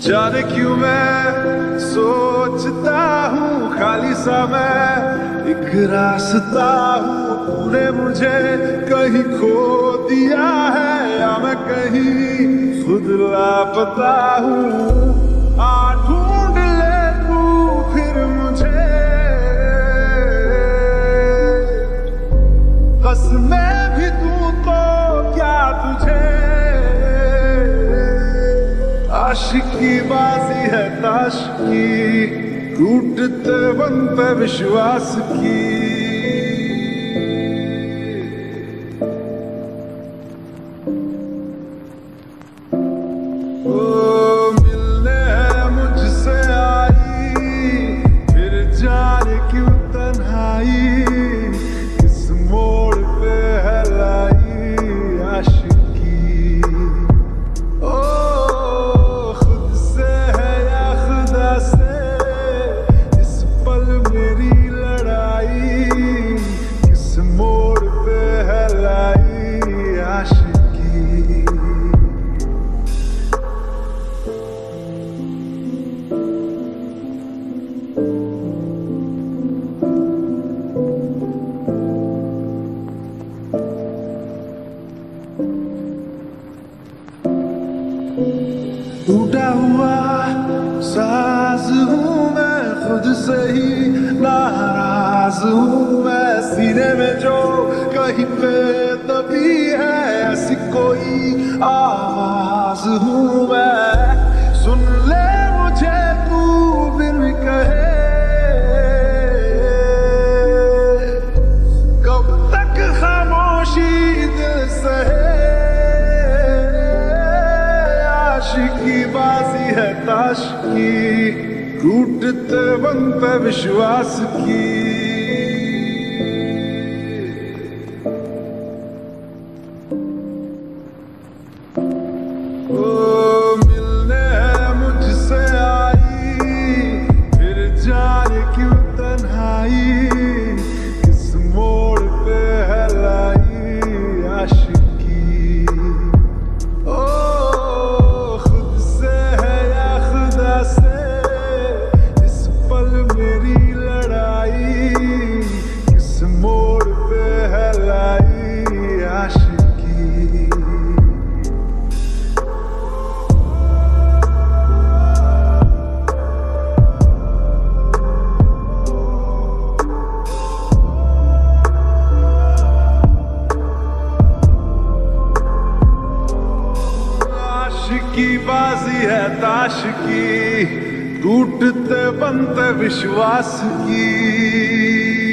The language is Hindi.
जाने क्यों मैं सोचता हूँ, खाली सा मैं एक रास्ता हूँ, तूने मुझे कहीं खो दिया है, या मैं कहीं खुद लापता हूँ। आ, ढूंढ ले तू फिर मुझे। भी दूँ तो क्या तुझे आशिकी बाजी है ताश की टूटते बनते विश्वास की। ओ टूटा हुआ सास हूँ मैं खुद से ही। नाराज़ हूँ मैं सीने में जो कहीं पे तभी है। ऐसी कोई आवाज़ हूँ मैं। ताश की टूटते बनते विश्वास की। आशिकी बाजी है ताश की टूटते बनते विश्वास की।